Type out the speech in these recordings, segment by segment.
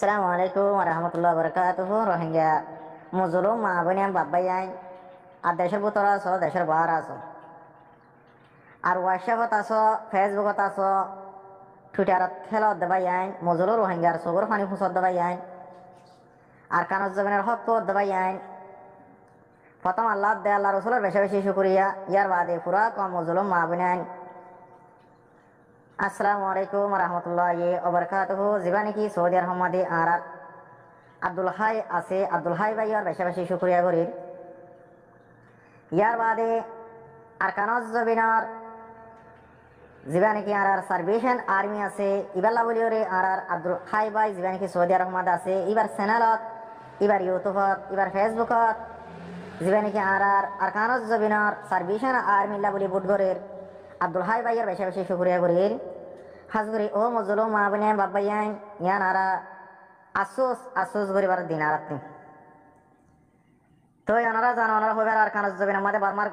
সালামু আলাইকুম রহমতুল্লাহ বরকাতুহ রোহিঙ্গা মুজুলুম, মা বোনিয়াম বাব্বাই আইন আর দেশের ভিতর আছো, দেশের বাহার আছো। আর হোয়াটসঅ্যাপত আছো ফেসবুকত আছো টুইটারত খেলত দেবাই আইন মজুলুর রোহিঙ্গার চকুর পানি ফুসত দেবাই আইন আর কানজ জমিনের হক দেবাই আইন প্রথম আল্লাহ দে আল্লাহ রসুলের বেশি বেশি শুক্রিয়া। ইয়ার বাদে পুরা কম মজুলুম, মা আইন আসসালামু আলাইকুম রহমতুল্লাহ ওবরকাতহ যিবা নেকি সৌদি আরহমাদে আর আব্দুল হাই আছে? আব্দুল হাই ভাইয়ার বেশি বেশি শুক্রিয়া করি। ইয়ার বাদে আর কানজ জবিনার যিবা নেকি আর আর সার্ভিসেন আর্মি আছে? ইবাল্লা বলিওরে আর আর আব্দুল হাই ভাই যিবা নেকি সৌদি আরহমাদ আছে? ইবার চ্যানেলত ইবার ইউটিউবত ইবার ফেসবুকত যিবা নেকি আর আর আর কানজ জবিনার সার্ভিসেন আর্মি বলি বুটগরের আব্দুল হাই ভাইয়ের বেশি বেশি শুক্রিয়া করি। হাজগুরি ও মজুলো মা বনে বাবাইয়াই ইয়ান আরা আসুস আসুস গরিবার দিন আর আপনি তো ওনারা জানো ওনারা হইবার আর কানজ জবিন আমাদের বারমার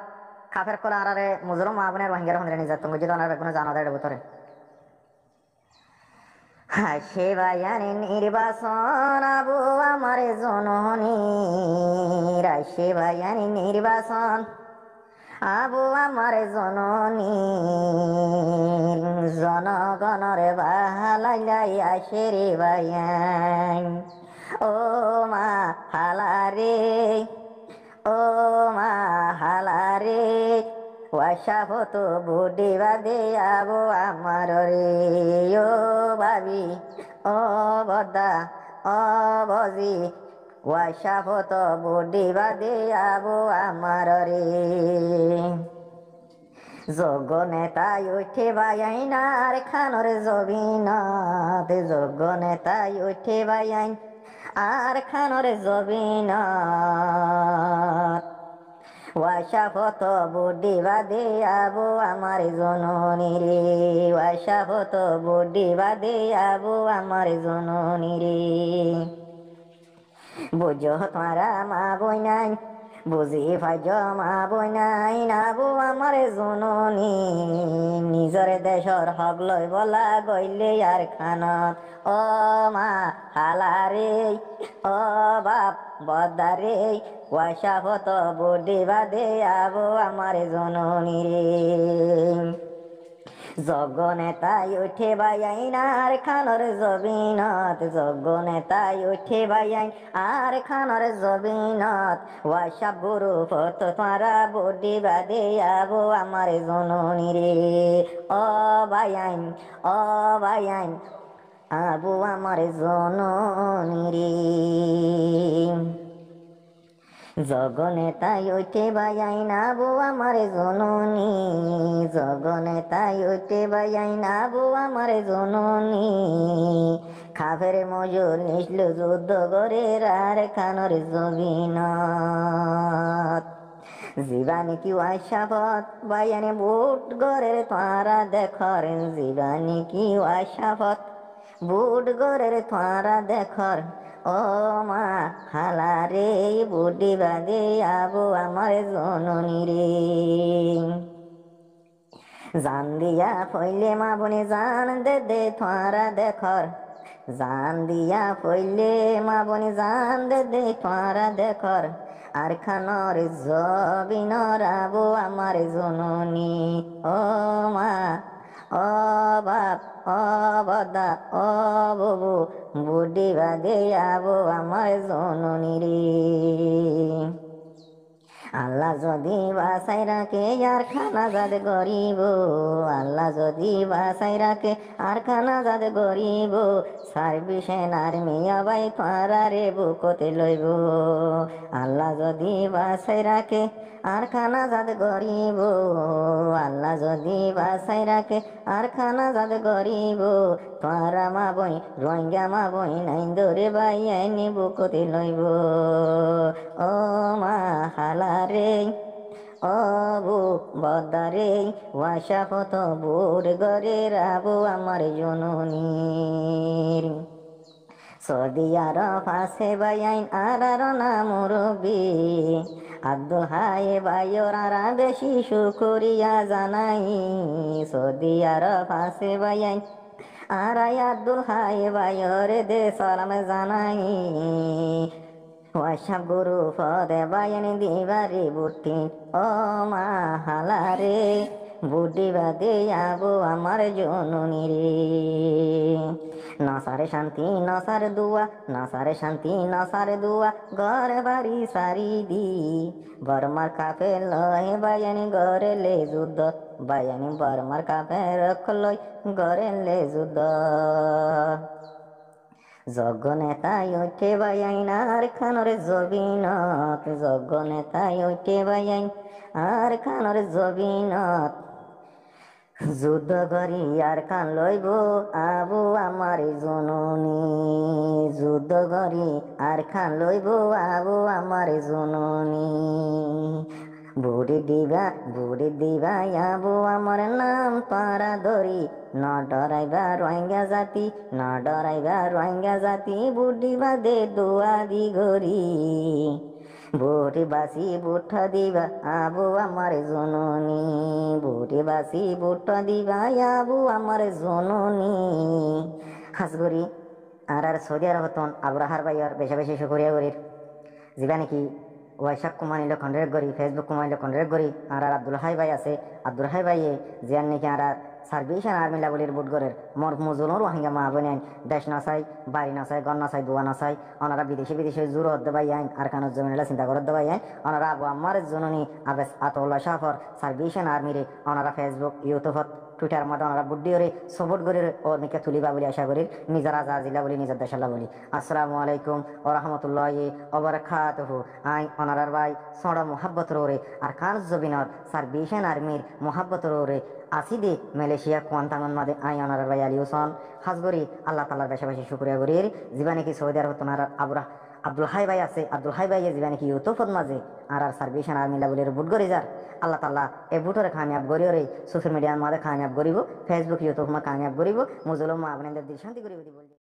কাফের কলে আরারে মজুলো মা বনে রোহিঙ্গার হন্দ্রে নিয়ে যাতো যদি ওনারা কোনো জানো দেয় ভিতরে হাসে বায়ানি নির্বাসন আবু আমার জননী রাশে বায়ানি নির্বাসন আবু আমার জননী। জনগণর বাহালাই আসে রে বায়ান ও মা হালারে ও মা হালারে ওয়াশাফত বুডি বাদে আবু আমার রে। ও ভাবি, ও বদা, ও বজি ওয়াশাফত বুডি বাদে আবো আমার রে। যোগ নেতাই উঠে বাইন আর খানর জবিনাথ যোগ নেতাই উঠে বাইন আর খানর জবিনাথ ওয়াশাফত বুডি বাদে আবো আমার জননী রে। ওয়াশাফত বুডি বাদে আবো আমার জননী রে। বুঝো তোমারা মা বইনাই বুঝি ভাজ মা বইনাই নাবু আমার জননী, নিজর দেশর হক লই বলা গইলে আর খানত ও মা হালারে ও বাপ বদারে ওয়াশাফত বুডি বাদে আবো আমার জননী রে যজ্ঞ নেতাই উঠে বাইন আর খানর জবিনত। যজ্ঞ নেতাই উঠে বাইন আর খানর জবিনত। ওয়াসা গুরু পত তারা বডি বাদে আবো আমার জননী রে। ও বায়াইন ও বায়াইন আবু আমার জননী রে। জগনে তাই ওইটে বায়াই না বউ আমার জননী। জগনে তাই ওইটে বায়াই না বউ আমার জননী। খাফের মজুর নিসল যুদ্ধ করে আর খানর জবিনত জীবানি কি ওয়াশাফত বায়ানে বুট গরের তারা দেখর। জীবানি কি ওয়াশাফত বুট গরের তারা দেখর। ও মা হালারে বুডি বাদে আবো আমার জননী রে। জান দিয়া ফইলে মা বনে জান দে দে থারা দেখর। জান দিয়া ফইলে মা বনে জান দে দে থারা দেখর। আর খানর জবিনর আবো আমার জননী। ও মা, ও বাপ ও বদা ও ববু বুডি বাদে আবো আমার জননী রে আল্লাহ যদি বাসাই রাখে, আর খানা যাদ গরিব। আল্লাহ যদি বাসাই রাখে, আর খানা যাদ গরিব। সার্ভিসেন আর মিয়া বাই পারা রে বুকতে লইব। আল্লাহ যদি বাসাই রাখে, আর খানা যাদ গরিব। আল্লাহ যদি বাসাই রাখে, আর খানা যাদ গরিব। পারা মা বই রোহিঙ্গা মা বই নাই দরে বাই আইনি বুকতে লইব। ও মা হালা রে ও বু বদারে ওয়াশা কত বুড় গরে রাবু আমার জননীর। সৌদি আরব আছে বাইন আর আর না মুরবি আব্দুল হাই বাইর আরা বেশি শুকুরিয়া জানাই। সৌদি আরব আছে বাইন আর আব্দুল হাই ভাইরে দে সালাম জানাই। ওয়াসাব গুরু ফদে বায়নি দিবারি বুটি ও মা হালারে বুডি বাদে আবো আমার জননী রে। নসারে শান্তি নসার দুয়া নসারে শান্তি নসার দুয়া, ঘর বাড়ি সারি দি। বর্মার কাপে লয়, বায়ানি ঘরে লে যুদ্ধ। বায়ানি বর্মার কাপে রখ লয় ঘরে লে যুদ্ধ। যজ্ঞ নেতাই ওঠে বায়াইন আর খানরে জবিনত। যজ্ঞ নেতাই ওঠে বায়াইন আর খানরে জবিনত। যুদ্ধ করি আর খান লইব আবু আমার জননী। যুদ্ধ করি আর খান লইব আবু আমার জননী। বুড়ি দিবা বুড়ি দিবা আবু আমার নাম পারা ধরি। ন ডরাইবা রোহিঙ্গা জাতি, ন ডরাইবা রোহিঙ্গা জাতি, বুড়ি বাদে দোয়া দি গরি বুড়ি বাসি বুঠ দিবা, আবু আমার জননী। বুড়ি বাসি বুঠ দিবা আবু আমার জননী। হাসগরি আর আর সৌদি আরব হতন আবরাহার বাইয়ার বেশা বেশি শুকরিয়া করির। যিবা নাকি ওয়াইশাক কুমানিল কন্ড্রেক করি ফেসবুক কুমানিল কন্ড্রেক করি আর আব্দুল হাই ভাই আছে, আব্দুল হাই ভাইয়ে জিয়ান নাকি আর সার্ভিস আর আর্মি লেভেলের বুট গরের মর মজুরও রোহিঙ্গা মা বোন আইন দেশ নাসাই বাড়ি নাসাই গন নাসাই দুয়া নাসাই ওনারা বিদেশে বিদেশে জোর হদ্দে ভাই আইন, আর কানোর জমিনেলা চিন্তা করতে ভাই আইন ওনারা আবু আমার জননী আবেস আতউল্লাহ শাহর সার্ভিস আর্মিরে ওনারা ফেসবুক, ইউটিউবত টুইটার ওনারা বুদ্ধি করে সপোর্ট করে ও নিকে তুলিবা বলে আশা করি, নিজের আজা জিলা বলি, নিজের দেশাল্লাহ বলি। আসসালামু আলাইকুম ও রহমতুল্লাহ ওবরাকাতুহু আই ওনারার ভাই, সড় মোহাব্বত রে আর কান জবিনর সার্ভিসেন আর্মির মোহাব্বত রে আসিদে মালয়েশিয়া কোয়ান্তাঙ্গন মাদে, আই ওনারার ভাই আলী হোসেন হাজগরি আল্লাহ তালার বেশা বেশি শুক্রিয়া করি জীবা নাকি সৌদি আরব তোনার আবরা আব্দুল হাই ভাই আছে, আব্দুল হাই ভাই জীবা নাকি ইউতুফত মাঝে আর আর সার্ভিস আর মিলা বলে বুট গরি যার আল্লাহ তাল্লাহ এই বুটরে কামিয়াব গড়িও রে সোশ্যাল মিডিয়ার মাঝে কামিয়াব গরিব ফেসবুক ইউটিউব মা কামিয়াব গরিব মা আপনাদের দিল শান্তি করিব